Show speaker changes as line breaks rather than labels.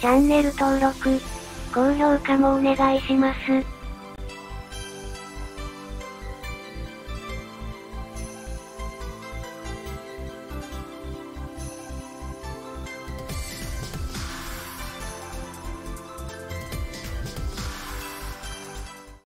チャンネル登録、高評価もお願いします。